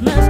Christmas.